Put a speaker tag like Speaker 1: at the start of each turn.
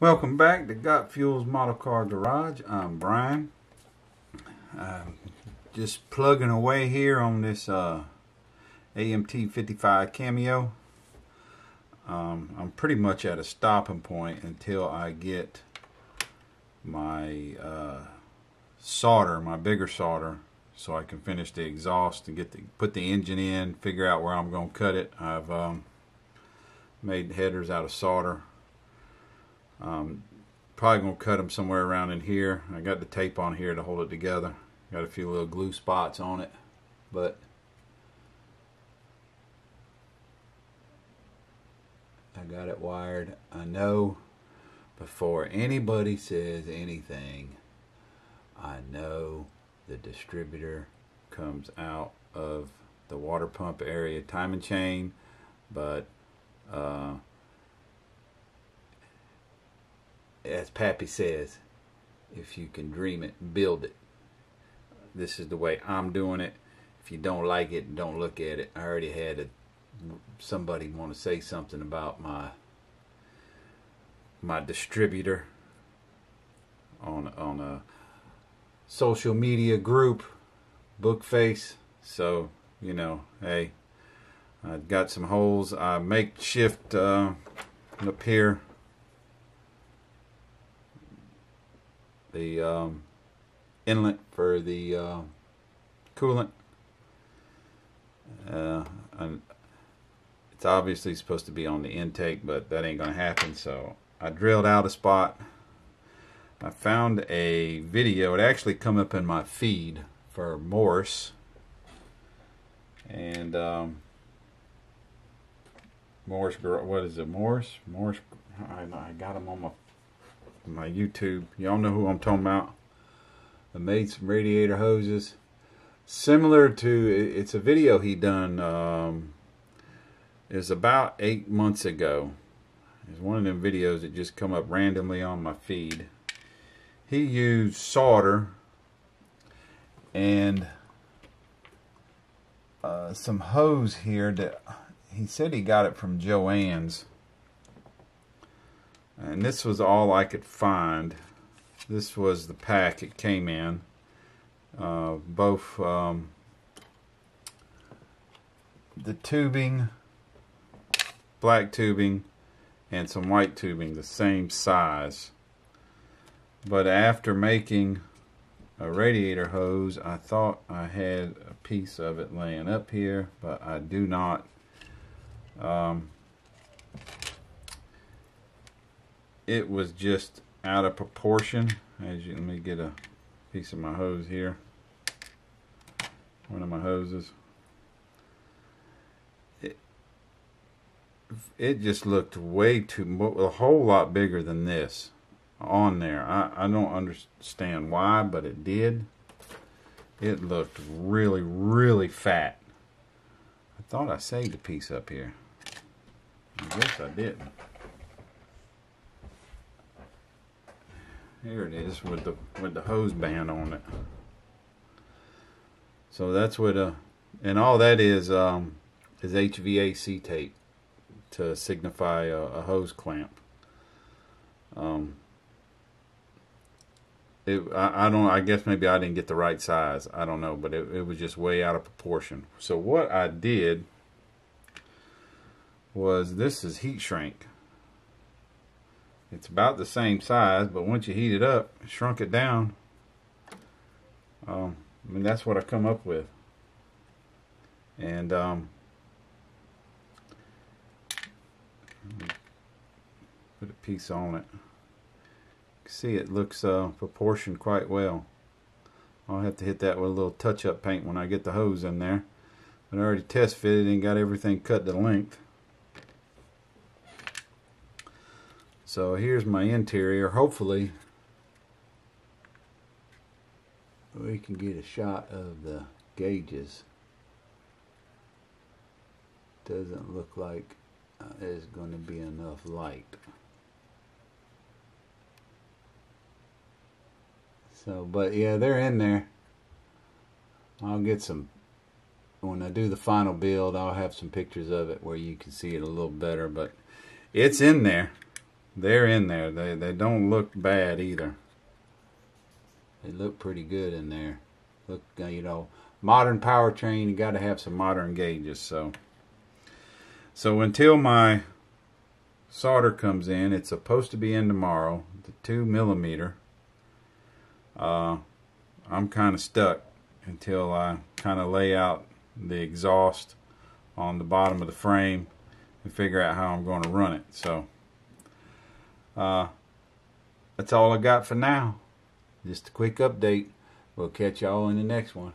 Speaker 1: Welcome back to Got Fuels Model Car Garage. I'm Brian. Uh, just plugging away here on this uh, AMT 55 Cameo. Um, I'm pretty much at a stopping point until I get my uh, solder, my bigger solder, so I can finish the exhaust and get the put the engine in, figure out where I'm going to cut it. I've um, made headers out of solder um, probably gonna cut them somewhere around in here. I got the tape on here to hold it together. Got a few little glue spots on it, but I got it wired. I know before anybody says anything, I know the distributor comes out of the water pump area timing chain, but uh, as Pappy says, if you can dream it, build it. This is the way I'm doing it. If you don't like it, don't look at it. I already had a, somebody want to say something about my my distributor on on a social media group, Bookface. So you know, hey, I've got some holes. I makeshift uh, up here the um, inlet for the uh, coolant. Uh, it's obviously supposed to be on the intake, but that ain't going to happen. So I drilled out a spot. I found a video. It actually come up in my feed for Morse. And um, Morse, what is it? Morse? Morse. I, I got them on my my YouTube. Y'all know who I'm talking about. I made some radiator hoses. Similar to, it's a video he done, um, it was about eight months ago. It's one of them videos that just come up randomly on my feed. He used solder and uh, some hose here that he said he got it from Joann's and this was all I could find. This was the pack it came in. Uh, both um, the tubing black tubing and some white tubing the same size. But after making a radiator hose I thought I had a piece of it laying up here but I do not um, it was just out of proportion. As you, let me get a piece of my hose here. One of my hoses. It, it just looked way too, a whole lot bigger than this on there. I, I don't understand why, but it did. It looked really, really fat. I thought I saved a piece up here. I guess I didn't. Here it is with the with the hose band on it. So that's what uh and all that is um is HVAC tape to signify a, a hose clamp. Um it, I, I, don't I guess maybe I didn't get the right size. I don't know, but it, it was just way out of proportion. So what I did was this is heat shrink. It's about the same size, but once you heat it up, shrunk it down. Um, I mean, that's what I come up with. And um, put a piece on it. See, it looks uh, proportioned quite well. I'll have to hit that with a little touch-up paint when I get the hose in there. But I already test fitted and got everything cut to length. So here's my interior. Hopefully we can get a shot of the gauges. Doesn't look like uh, there's going to be enough light. So, but yeah, they're in there. I'll get some, when I do the final build, I'll have some pictures of it where you can see it a little better, but it's in there they're in there. They they don't look bad either. They look pretty good in there. Look, uh, you know, modern powertrain. You got to have some modern gauges. So, so until my solder comes in, it's supposed to be in tomorrow. The two millimeter. Uh, I'm kind of stuck until I kind of lay out the exhaust on the bottom of the frame and figure out how I'm going to run it. So uh, that's all I got for now. Just a quick update. We'll catch y'all in the next one.